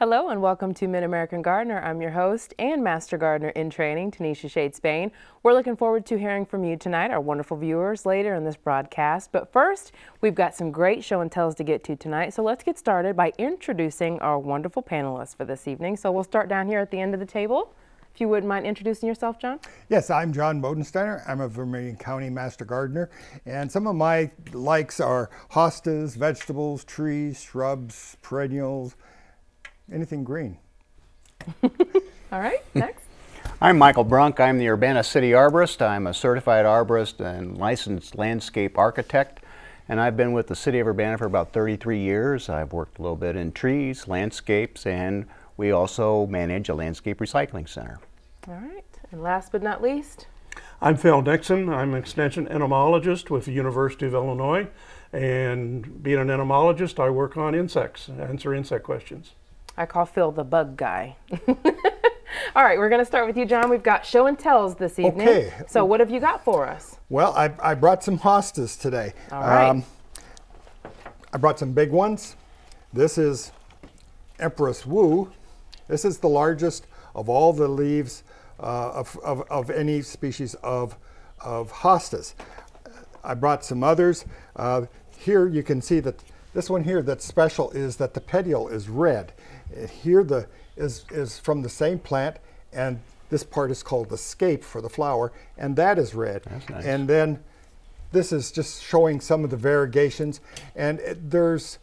Hello and welcome to Mid American Gardener. I'm your host and Master Gardener in Training, Tinisha Shade Spain. We're looking forward to hearing from you tonight, our wonderful viewers, later in this broadcast. But first, we've got some great show and tells to get to tonight. So let's get started by introducing our wonderful panelists for this evening. So we'll start down here at the end of the table. If you wouldn't mind introducing yourself, John. Yes, I'm John Bodensteiner. I'm a Vermilion County Master Gardener, and some of my likes are hostas, vegetables, trees, shrubs, perennials, anything green. All right, next. I'm Michael Brunk. I'm the Urbana City Arborist. I'm a certified arborist and licensed landscape architect. And I've been with the City of Urbana for about 33 years. I've worked a little bit in trees, landscapes, and we also manage a landscape recycling center. All right. And last but not least, I'm Phil Nixon. I'm an extension entomologist with the University of Illinois. And being an entomologist, I work on insects, answer insect questions. I call Phil the bug guy. All right, we're going to start with you, John. We've got show and tells this evening. Okay. So, what have you got for us? Well, I, I brought some hostas today. All right. Um, I brought some big ones. This is Empress Wu. This is the largest of all the leaves uh, of, of, of, any species of, of hostas. I brought some others. Uh, here you can see that this one here that's special is that the petiole is red. Uh, here the is, is from the same plant, and this part is called the scape for the flower, and that is red. Nice. And then this is just showing some of the variegations, and it, there's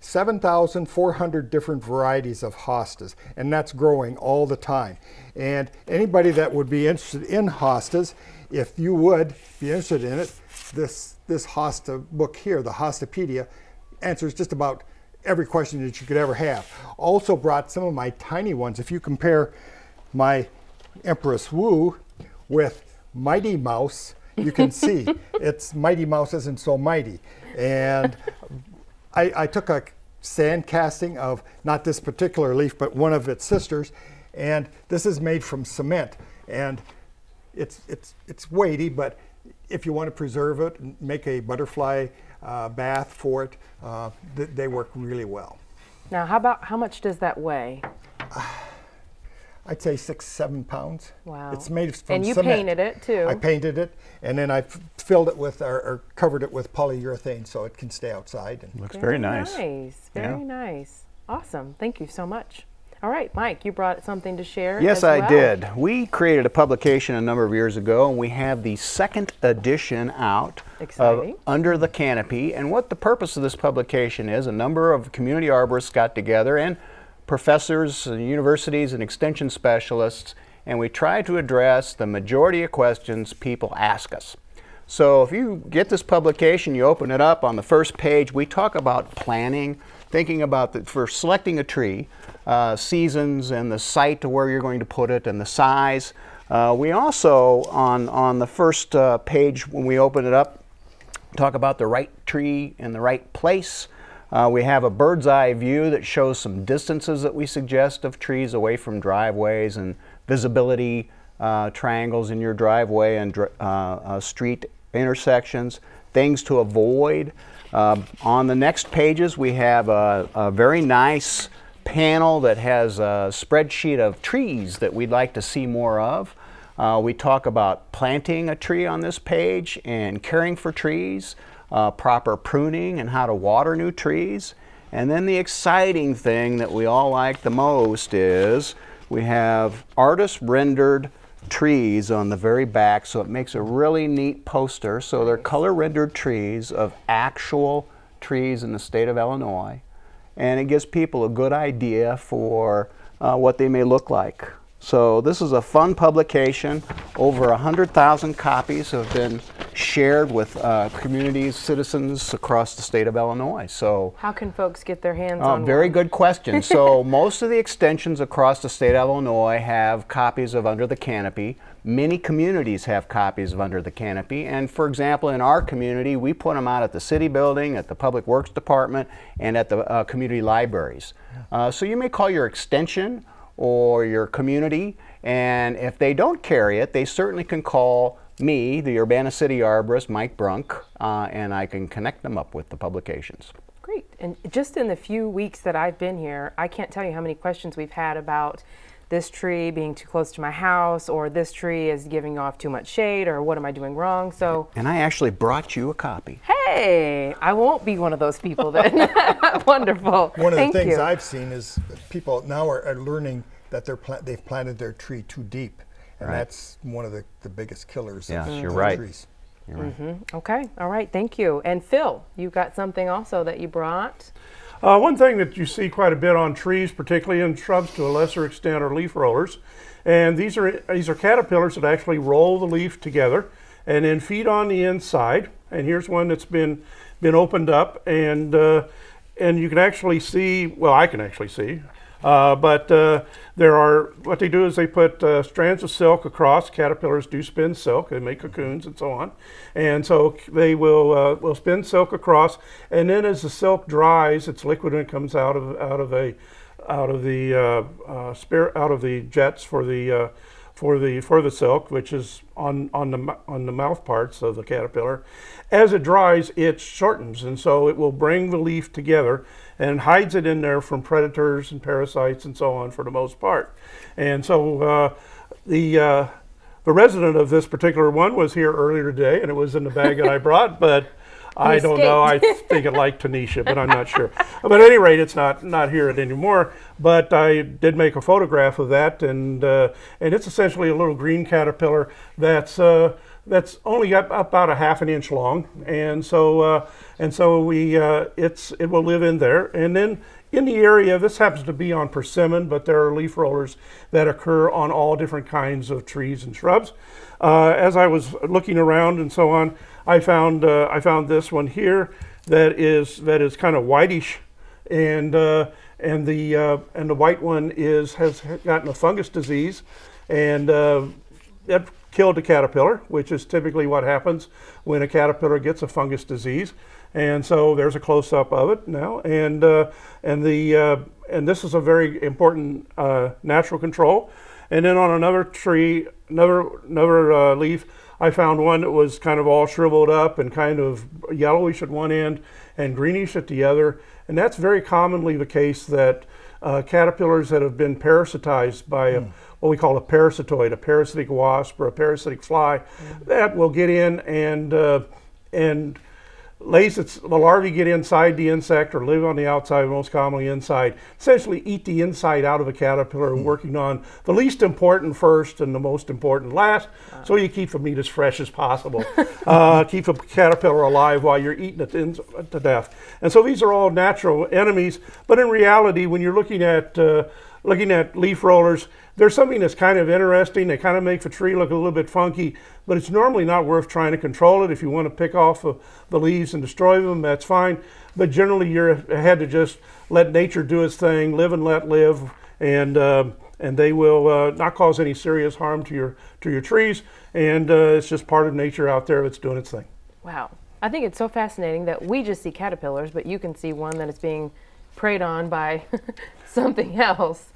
7,400 different varieties of hostas, and that's growing all the time. And anybody that would be interested in hostas, if you would be interested in it, this, this hosta book here, the Hostapedia, answers just about every question that you could ever have. Also brought some of my tiny ones. If you compare my Empress Wu with Mighty Mouse, you can see it's Mighty Mouse isn't so mighty. And I, I took a sand casting of not this particular leaf, but one of its sisters, and this is made from cement. And it's, it's, it's weighty, but if you want to preserve it and make a butterfly uh, bath for it, uh, th they work really well. Now, how about how much does that weigh? I'd say six, seven pounds. Wow. It's made from And you cement. painted it too. I painted it, and then I filled it with, or, or, covered it with polyurethane so it can stay outside. And Looks very, very nice. Nice, very yeah. nice. Awesome. Thank you so much. All right, Mike, you brought something to share. Yes, I well. did. We created a publication a number of years ago, and we have the second edition out Exciting. of Under the Canopy. And what the purpose of this publication is, a number of community arborists got together and professors, and universities, and extension specialists, and we tried to address the majority of questions people ask us. So if you get this publication, you open it up on the first page, we talk about planning, thinking about the, for selecting a tree, uh, seasons and the site to where you're going to put it and the size. Uh, we also, on, on the first uh, page when we open it up, talk about the right tree in the right place. Uh, we have a bird's eye view that shows some distances that we suggest of trees away from driveways and visibility uh, triangles in your driveway and uh, street intersections, things to avoid. Uh, on the next pages, we have a, a, very nice panel that has a spreadsheet of trees that we'd like to see more of. Uh, we talk about planting a tree on this page and caring for trees, uh, proper pruning and how to water new trees. And then the exciting thing that we all like the most is we have artist rendered trees on the very back, so it makes a really neat poster. So they're color rendered trees of actual trees in the state of Illinois, and it gives people a good idea for uh, what they may look like. So this is a fun publication. Over 100,000 copies have been shared with uh, communities, citizens across the state of Illinois. So how can folks get their hands uh, on Very one? good question. so most of the extensions across the state of Illinois have copies of Under the Canopy. Many communities have copies of Under the Canopy. And for example, in our community, we put them out at the city building, at the Public Works Department, and at the uh, community libraries. Uh, so you may call your extension or your community. And if they don't carry it, they certainly can call me, the Urbana City Arborist, Mike Brunk, uh, and I can connect them up with the publications. Great. And just in the few weeks that I've been here, I can't tell you how many questions we've had about this tree being too close to my house, or this tree is giving off too much shade, or what am I doing wrong? So, And I actually brought you a copy. hey, I won't be one of those people then. Wonderful. One of Thank the things you. I've seen is people now are, are learning that they're pla- they've planted their tree too deep, and Right. that's one of the, the biggest killers Yes, of, you're of right. trees. Mm-hmm. Okay, all right, thank you. And Phil, you got something also that you brought. Uh, one thing that you see quite a bit on trees, particularly in shrubs to a lesser extent, are leaf rollers. And these are these are caterpillars that actually roll the leaf together and then feed on the inside. And here's one that's been been opened up, and uh, and you can actually see. Well, I can actually see. Uh, but uh, there are what they do is they put uh, strands of silk across. Caterpillars do spin silk; they make cocoons and so on, and so they will uh, will spin silk across. And then as the silk dries, it's liquid and it comes out of out of a out of the uh, uh, spare out of the jets for the for the for the silk, which is on on the on the mouth parts of the caterpillar. As it dries, it shortens, and so it will bring the leaf together and hides it in there from predators and parasites and so on for the most part. And so uh, the uh, the resident of this particular one was here earlier today, and it was in the bag that I brought, but. I don't know. I think it liked Tinisha, but I'm not sure. But at any rate, it's not not here anymore. But I did make a photograph of that, and uh, and it's essentially a little green caterpillar that's uh, that's only about a half an inch long, and so uh, and so we uh, it's it will live in there, and then. In the area, this happens to be on persimmon, but there are leaf rollers that occur on all different kinds of trees and shrubs. Uh, as I was looking around and so on, I found uh, I found this one here that is that is kind of whitish, and uh, and the uh, and the white one is has gotten a fungus disease, and that killed the caterpillar, which is typically what happens when a caterpillar gets a fungus disease. And so there's a close up of it now, and uh, and the uh, and this is a very important uh, natural control. And then on another tree, another another uh, leaf, I found one that was kind of all shriveled up and kind of yellowish at one end and greenish at the other. And that's very commonly the case that uh, caterpillars that have been parasitized by a, what we call a parasitoid, a parasitic wasp or a parasitic fly, that will get in and uh, and lays its the larvae get inside the insect or live on the outside, most commonly inside. Essentially, eat the inside out of a caterpillar, working on the least important first and the most important last. So you keep the meat as fresh as possible. uh, keep a caterpillar alive while you're eating it in, to death. And so these are all natural enemies. But in reality, when you're looking at uh, looking at leaf rollers, there's something that's kind of interesting. They kind of make the tree look a little bit funky, but it's normally not worth trying to control it. If you want to pick off the leaves and destroy them, that's fine. But generally, you're ahead to just let nature do its thing, live and let live, and uh, and they will uh, not cause any serious harm to your to your trees. And uh, it's just part of nature out there that's doing its thing. Wow. I think it's so fascinating that we just see caterpillars, but you can see one that is being preyed on by something else.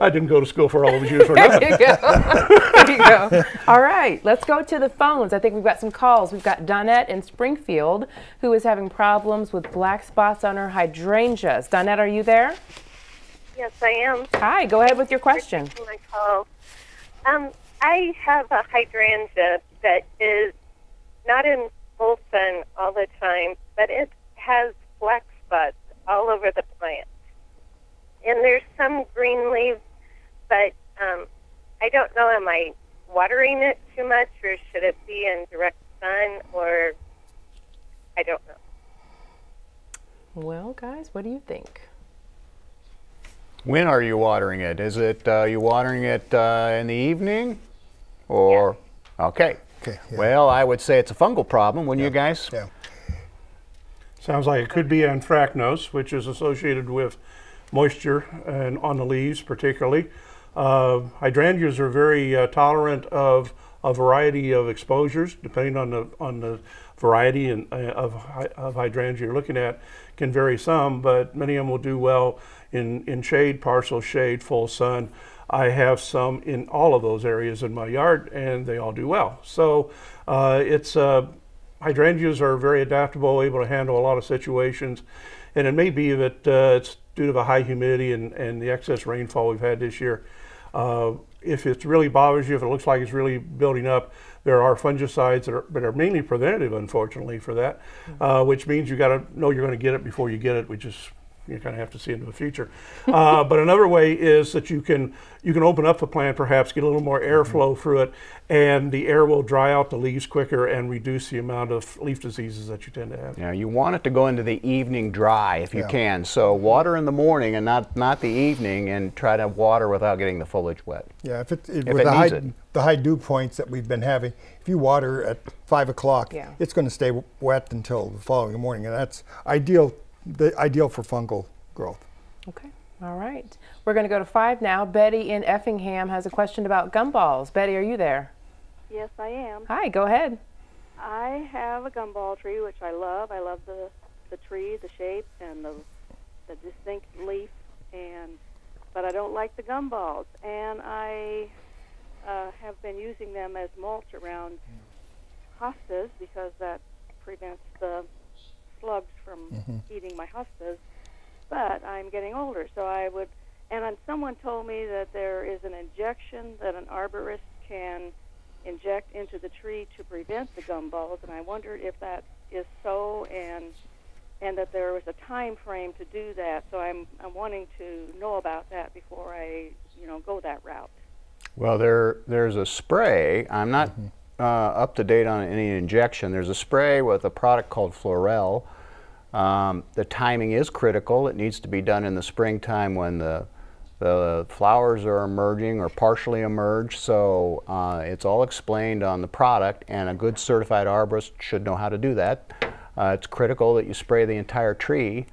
I didn't go to school for all those years for There you go. there you go. All right, let's go to the phones. I think we've got some calls. We've got Donette in Springfield who is having problems with black spots on her hydrangeas. Donette, are you there? Yes, I am. Hi, go ahead with your question. My call. Um, I have a hydrangea that is not in full sun all the time, but it has black spots all over the plant. And there's some green leaves, but um, I don't know. Am I watering it too much, or should it be in direct sun, or I don't know. Well, guys, what do you think? When are you watering it? Is it uh, you watering it uh, in the evening, or okay? Okay, yeah. Well, I would say it's a fungal problem, wouldn't you guys? Yeah. Sounds like it could be anthracnose, which is associated with moisture and on the leaves, particularly. Uh, hydrangeas are very uh, tolerant of a variety of exposures, depending on the on the variety and uh, of of hydrangea you're looking at. Can vary some, but many of them will do well in in shade, partial shade, full sun. I have some in all of those areas in my yard, and they all do well. So uh, it's uh, hydrangeas are very adaptable, able to handle a lot of situations. and it may be that uh, it's due to the high humidity and, and the excess rainfall we've had this year. Uh, if it really bothers you, if it looks like it's really building up, there are fungicides that are, that are mainly preventative, unfortunately, for that, uh, which means you got to know you're going to get it before you get it, which is you kind of have to see into the future. Uh, but another way is that you can you can open up the plant, perhaps get a little more airflow through it, and the air will dry out the leaves quicker and reduce the amount of leaf diseases that you tend to have. Yeah, you want it to go into the evening dry if you Yeah. can. So water in the morning and not not the evening, and try to water without getting the foliage wet. Yeah, if it, it If with it the high needs it. the high dew points that we've been having, if you water at five o'clock, Yeah. it's going to stay wet until the following morning, and that's ideal. The ideal for fungal growth. Okay. All right. We're going to go to five now. Betty in Effingham has a question about gumballs. Betty, are you there? Yes, I am. Hi, go ahead. I have a gumball tree, which I love. I love the the tree, the shape, and the the distinct leaf, and but I don't like the gumballs. And I uh, have been using them as mulch around hostas because that prevents the slugs from mm-hmm. eating my hostas. But I'm getting older, so I would. And then someone told me that there is an injection that an arborist can inject into the tree to prevent the gumballs, and I wondered if that is so, and and that there was a time frame to do that. So I'm I'm wanting to know about that before I you know go that route. Well, there there's a spray. I'm not mm-hmm. Uh, up to date on any injection. There's a spray with a product called Florel. Um, the timing is critical. It needs to be done in the springtime when the the flowers are emerging or partially emerge. So uh, it's all explained on the product, and a good certified arborist should know how to do that. Uh, it's critical that you spray the entire tree.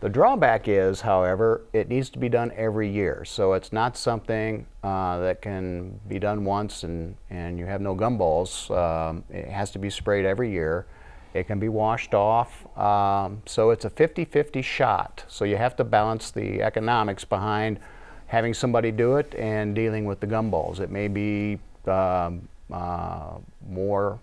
The drawback is, however, it needs to be done every year. So it's not something uh, that can be done once and, and you have no gumballs. Um, it has to be sprayed every year. It can be washed off. Um, so it's a 50 50 shot. So you have to balance the economics behind having somebody do it and dealing with the gumballs. It may be um, uh, more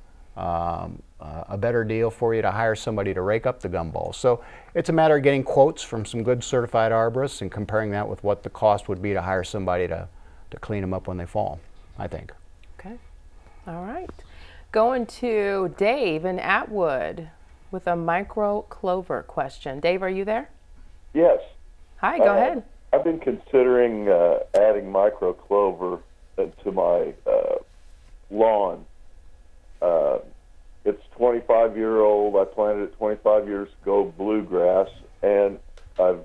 better deal for you to hire somebody to rake up the gumballs. So it's a matter of getting quotes from some good certified arborists and comparing that with what the cost would be to hire somebody to, to clean them up when they fall, I think. Okay. All right. Going to Dave in Atwood with a micro clover question. Dave, are you there? Yes. Hi, go Uh, ahead. I've been considering uh, adding micro clover uh, to my uh, lawn. Uh, it's 25 year old. I planted it 25 years ago, bluegrass, and I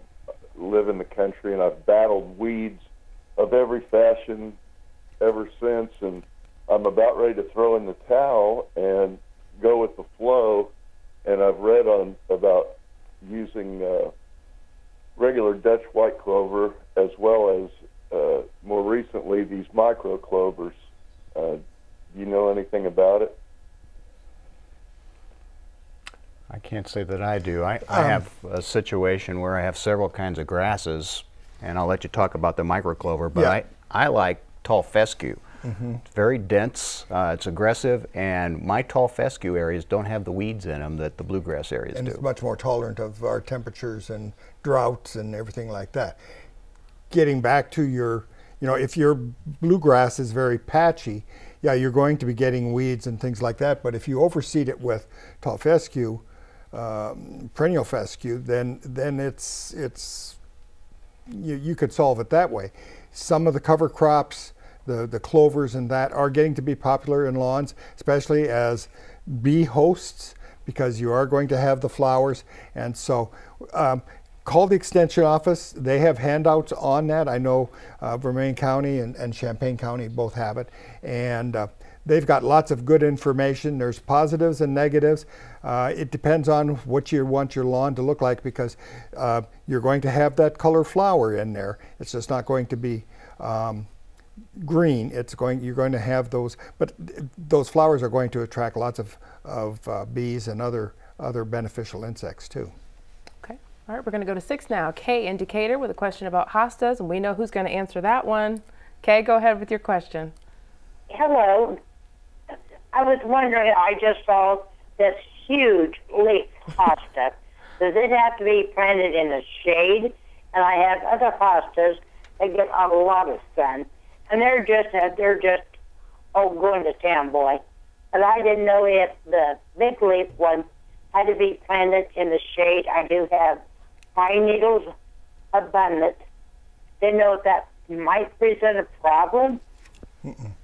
live in the country and I've battled weeds of every fashion ever since, and I'm about ready to throw in the towel and go with the flow. And I've read on about using uh, regular Dutch white clover as well as uh, more recently these micro clovers. Uh, do you know anything about it? I can't say that I do. I, I have a situation where I have several kinds of grasses, and I'll let you talk about the microclover, but Yeah. I, I like tall fescue. It's very dense, uh, it's aggressive, and my tall fescue areas don't have the weeds in them that the bluegrass areas and do. And it's much more tolerant of our temperatures and droughts and everything like that. Getting back to your, you know, if your bluegrass is very patchy, yeah, you're going to be getting weeds and things like that. But if you overseed it with tall fescue, um, perennial fescue, then then it's it's you, you could solve it that way. Some of the cover crops, the, the clovers and that are getting to be popular in lawns, especially as bee hosts, because you are going to have the flowers. And so um, call the extension office. They have handouts on that. I know uh, Vermilion County and, and Champaign County both have it. And uh, they've got lots of good information. There's positives and negatives. Uh, it depends on what you want your lawn to look like because uh, you're going to have that color flower in there. It's just not going to be um, green. It's going. You're going to have those, but those flowers are going to attract lots of of uh, bees and other other beneficial insects too. Okay. All right, we're going to go to six now. Kay in Decatur with a question about hostas, and we know who's going to answer that one. Kay, go ahead with your question. Hello. I was wondering, I just saw this huge leaf hosta, Does it have to be planted in the shade? And I have other hostas that get a lot of sun, and they're just uh, they're just oh going to town, boy. But I didn't know if the big leaf one had to be planted in the shade. I do have pine needles abundant. Didn't know if that might present a problem.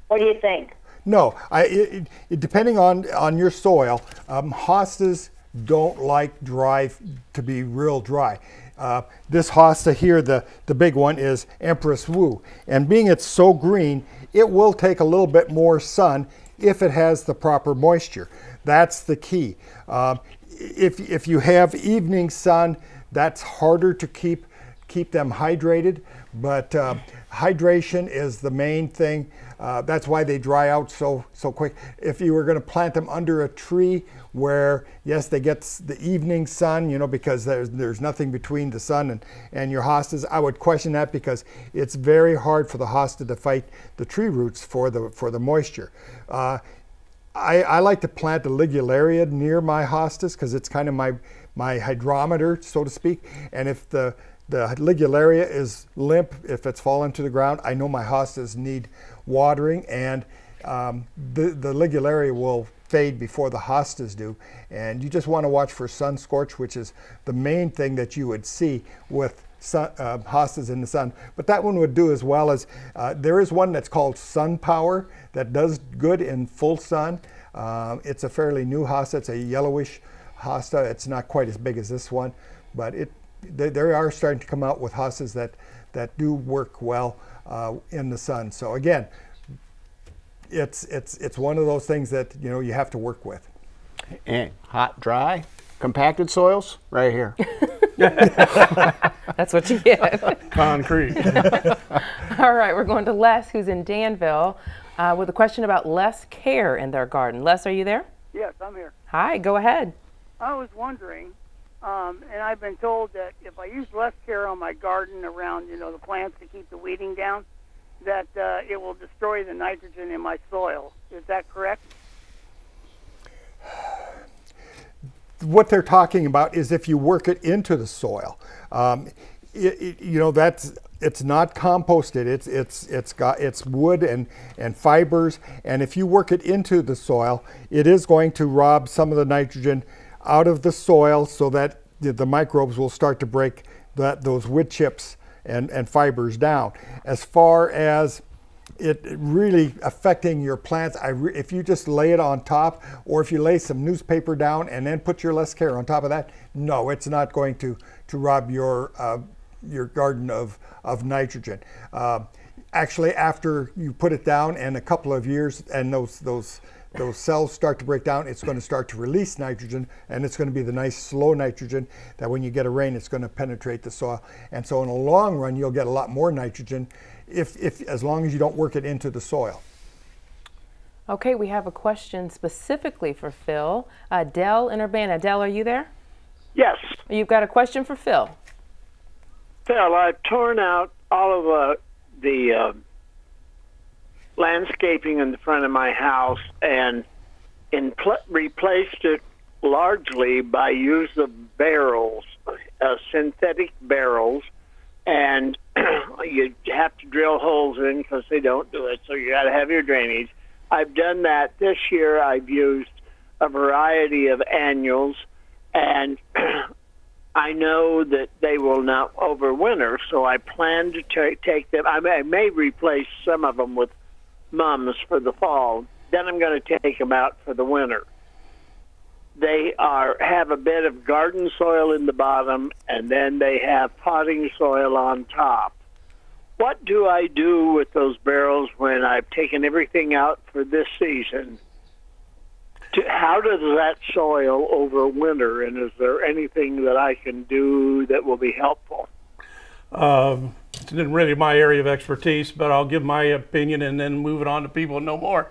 What do you think? No, I, it, it, depending on, on your soil, um, hostas don't like dry to be real dry. Uh, this hosta here, the, the big one, is Empress Wu. And being it's so green, it will take a little bit more sun if it has the proper moisture. That's the key. Um, if, if you have evening sun, that's harder to keep, keep them hydrated, but uh, hydration is the main thing. Uh, that's why they dry out so so quick. If you were going to plant them under a tree where yes they get the evening sun, you know, because there's there's nothing between the sun and and your hostas, I would question that because it's very hard for the hosta to fight the tree roots for the for the moisture. Uh, I, I, like to plant the ligularia near my hostas because it's kind of my my hydrometer, so to speak. And if the the ligularia is limp, if it's fallen to the ground, I know my hostas need watering, and um, the, the ligularia will fade before the hostas do. And you just want to watch for sun scorch, which is the main thing that you would see with sun, uh, hostas in the sun. But that one would do as well as uh, there is one that's called Sun Power that does good in full sun. Uh, it's a fairly new hosta. It's a yellowish hosta. It's not quite as big as this one, but it they, they are starting to come out with hostas that that do work well uh, in the sun. So again, it's it's it's one of those things that you know you have to work with. And hot, dry, compacted soils, right here. That's what you get. Concrete. All right, we're going to Les, who's in Danville, uh, with a question about less care in their garden. Les, are you there? Yes, I'm here. Hi, go ahead. I was wondering um, and I've been told that if I use less care on my garden around, you know, the plants to keep the weeding down, that uh, it will destroy the nitrogen in my soil. Is that correct? What they're talking about is if you work it into the soil. Um, it, it, you know, that's it's not composted. It's it's it's got it's wood and and fibers, and if you work it into the soil, it is going to rob some of the nitrogen out of the soil so that the, microbes will start to break that, those wood chips and, and fibers down. As far as it really affecting your plants, if you just lay it on top or if you lay some newspaper down and then put your less care on top of that, no, it's not going to, to rob your, uh, your garden of, of nitrogen. Uh, actually, after you put it down and a couple of years and those, those those cells start to break down, it's going to start to release nitrogen, and it's going to be the nice slow nitrogen that when you get a rain, it's going to penetrate the soil. And so in the long run, you'll get a lot more nitrogen if, if as long as you don't work it into the soil. Okay, we have a question specifically for Phil. Uh, Dell in Urbana. Dell, are you there? Yes. You've got a question for Phil. Phil, I've torn out all of uh, the uh, landscaping in the front of my house and in pl- replaced it largely by use of barrels, uh, synthetic barrels, and you have to drill holes in because they don't do it. So you got to have your drainage. I've done that this year. I've used a variety of annuals, and I know that they will not overwinter. So I plan to t- take them. I may, I may replace some of them with mums for the fall. Then I'm going to take them out for the winter. They are have a bed of garden soil in the bottom, and then they have potting soil on top. What do I do with those barrels when I've taken everything out for this season? To, how does that soil overwinter, and is there anything that I can do that will be helpful? Um, it's not really my area of expertise, but I'll give my opinion and then move it on to people know more.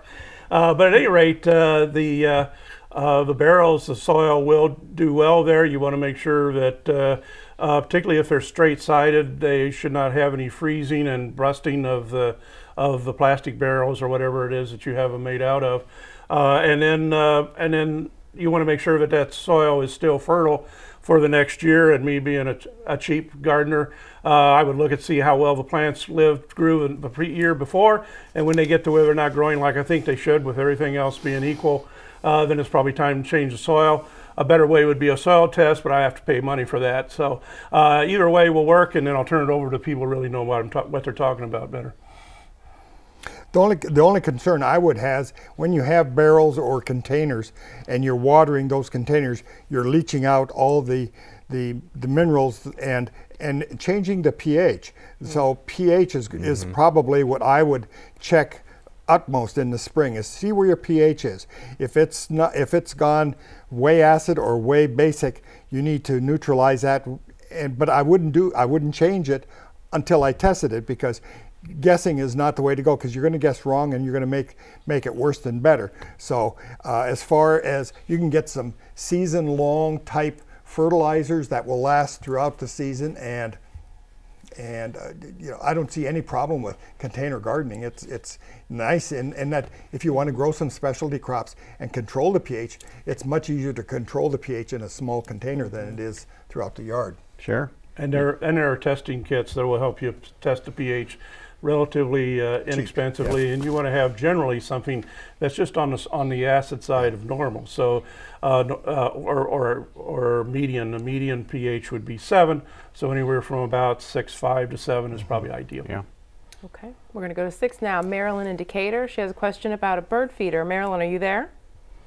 Uh, but at any rate, uh, the uh, uh the barrels, the soil will do well there. You want to make sure that, uh, uh, particularly if they're straight-sided, they should not have any freezing and rusting of the of the plastic barrels or whatever it is that you have them made out of. and then and then you want to make sure that that soil is still fertile for the next year. And me being a, a cheap gardener, uh, I would look and see how well the plants lived, grew in the year before, and when they get to where they're not growing like I think they should, with everything else being equal, uh, then it's probably time to change the soil. A better way would be a soil test, but I have to pay money for that. So uh, either way will work, and then I'll turn it over to people who really know what, I'm what they're talking about better. The only, the only concern I would have is when you have barrels or containers and you're watering those containers, you're leaching out all the, the, the minerals and, and changing the pH. So mm. pH is, is mm-hmm. probably what I would check utmost in the spring is see where your pH is. If it's not, if it's gone way acid or way basic, you need to neutralize that. And but I wouldn't do, I wouldn't change it until I tested it because guessing is not the way to go because you're going to guess wrong and you're going to make make it worse than better. So uh, as far as you can get some season long type fertilizers that will last throughout the season and and uh, you know I don't see any problem with container gardening. It's it's nice in, in that if you want to grow some specialty crops and control the pH, it's much easier to control the pH in a small container than it is throughout the yard. Sure. And there, and there are testing kits that will help you test the pH relatively uh, inexpensively. And you want to have generally something that's just on the, on the acid side of normal. So, uh, uh, or, or, or median, the median pH would be seven. So anywhere from about six, five to seven is probably ideal. Yeah. Okay, we're going to go to six now. Marilyn in Decatur. She has a question about a bird feeder. Marilyn, are you there?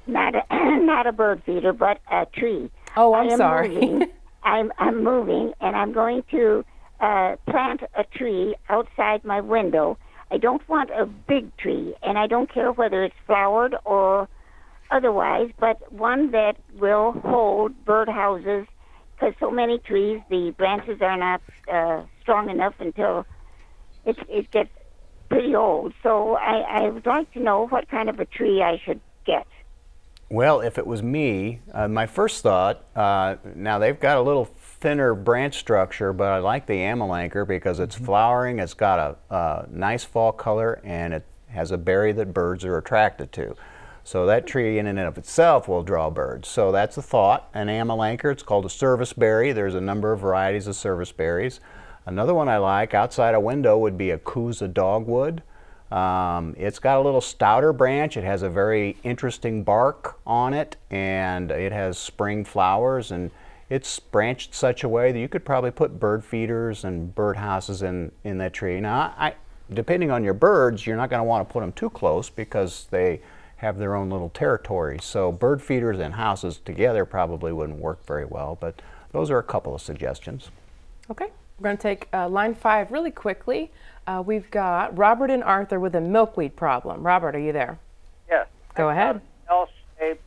Not a, not a bird feeder, but a tree. Oh, I I'm am sorry. Moving. I'm I'm moving, and I'm going to uh, plant a tree outside my window. I don't want a big tree, and I don't care whether it's flowered or otherwise, but one that will hold bird houses. Because so many trees, the branches are not uh, strong enough until it it gets pretty old. So I, I would like to know what kind of a tree I should get. Well, if it was me, uh, my first thought, uh, now they've got a little thinner branch structure, but I like the Amelanchier because it's flowering, it's got a, a nice fall color, and it has a berry that birds are attracted to. So that tree in and of itself will draw birds. So that's a thought. An Amelanchier, it's called a service berry. There's a number of varieties of service berries. Another one I like outside a window would be a Kousa dogwood. Um, it's got a little stouter branch. It has a very interesting bark on it, and it has spring flowers. And it's branched such a way that you could probably put bird feeders and bird houses in in that tree. Now, I, depending on your birds, you're not going to want to put them too close because they have their own little territory. So bird feeders and houses together probably wouldn't work very well. But those are a couple of suggestions. Okay, we're going to take uh, line five really quickly. Uh, we've got Robert and Arthur with a milkweed problem. Robert, are you there? Yes. Go ahead. L-shaped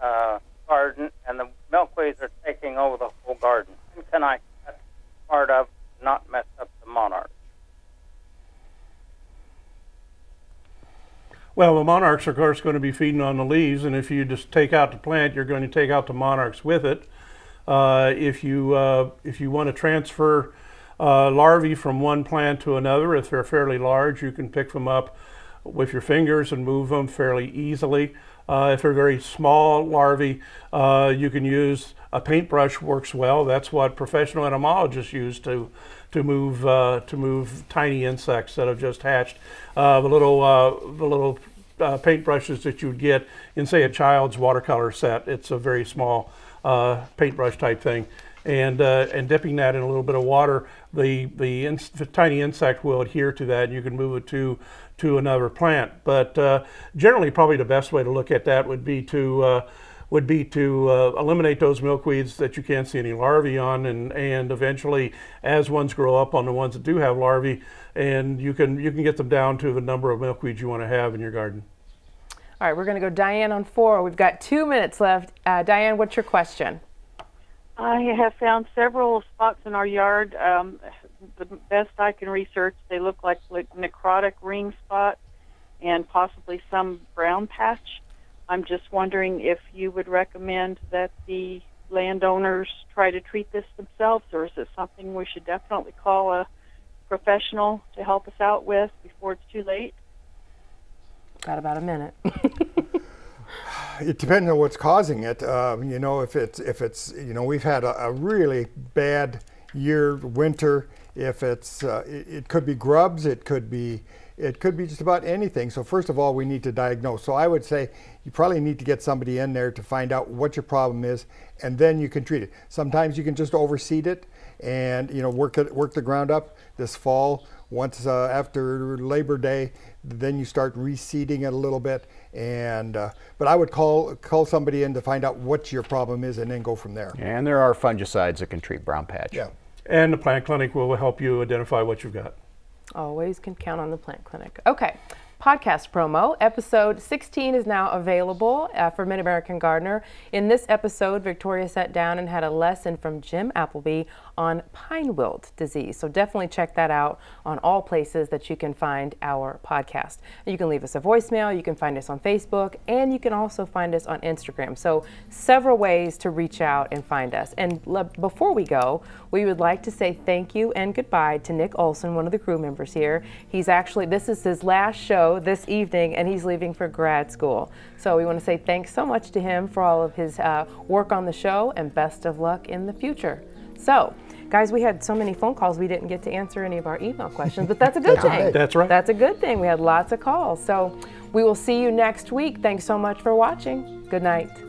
uh, garden, and the milkweeds are taking over the whole garden. When can I cut part of, not mess up the monarchs? Well, the monarchs are of course going to be feeding on the leaves, and if you just take out the plant, you're going to take out the monarchs with it. Uh, if you uh, if you want to transfer uh, larvae from one plant to another, if they're fairly large, you can pick them up with your fingers and move them fairly easily. Uh, if they're very small larvae, uh, you can use a paintbrush works well. That's what professional entomologists use to to move uh, to move tiny insects that have just hatched. Uh, the little uh, the little uh, paintbrushes that you would get in say a child's watercolor set. It's a very small paintbrush type thing, and and dipping that in a little bit of water, the the, ins- the tiny insect will adhere to that. And you can move it to to another plant. But uh, generally, probably the best way to look at that would be to uh, would be to uh, eliminate those milkweeds that you can't see any larvae on, and and eventually, as ones grow up on the ones that do have larvae, and you can you can get them down to the number of milkweeds you want to have in your garden. All right, we're going to go Diane on four. We've got two minutes left. Uh, Diane, what's your question? I have found several spots in our yard. Um, the best I can research, they look like, like necrotic ring spot and possibly some brown patch. I'm just wondering if you would recommend that the landowners try to treat this themselves, or is it something we should definitely call a professional to help us out with before it's too late? Got about a minute. it depends on what's causing it. Um, you know, if it's if it's you know we've had a, a really bad year, winter. If it's uh, it, it, could be grubs, it could be it could be just about anything. So first of all, we need to diagnose. So I would say you probably need to get somebody in there to find out what your problem is, and then you can treat it. Sometimes you can just overseed it and you know work it work the ground up this fall. Once uh, after Labor Day, then you start reseeding it a little bit. And uh, but I would call call somebody in to find out what your problem is, and then go from there. And there are fungicides that can treat brown patch. Yeah. And the plant clinic will help you identify what you've got. Always can count on the plant clinic. Okay podcast promo. Episode 16 is now available uh, for Mid American Gardener. In this episode, Victoria sat down and had a lesson from Jim Appleby on pine wilt disease. So definitely check that out on all places that you can find our podcast. You can leave us a voicemail, you can find us on Facebook, and you can also find us on Instagram. So several ways to reach out and find us. And before we go, we would like to say thank you and goodbye to Nick Olson, one of the crew members here. He's actually, this is his last show this evening and he's leaving for grad school. So we want to say thanks so much to him for all of his uh, work on the show and best of luck in the future. So, guys, we had so many phone calls we didn't get to answer any of our email questions, but that's a good that's thing. Right. That's right. That's a good thing. We had lots of calls. So we will see you next week. Thanks so much for watching. Good night.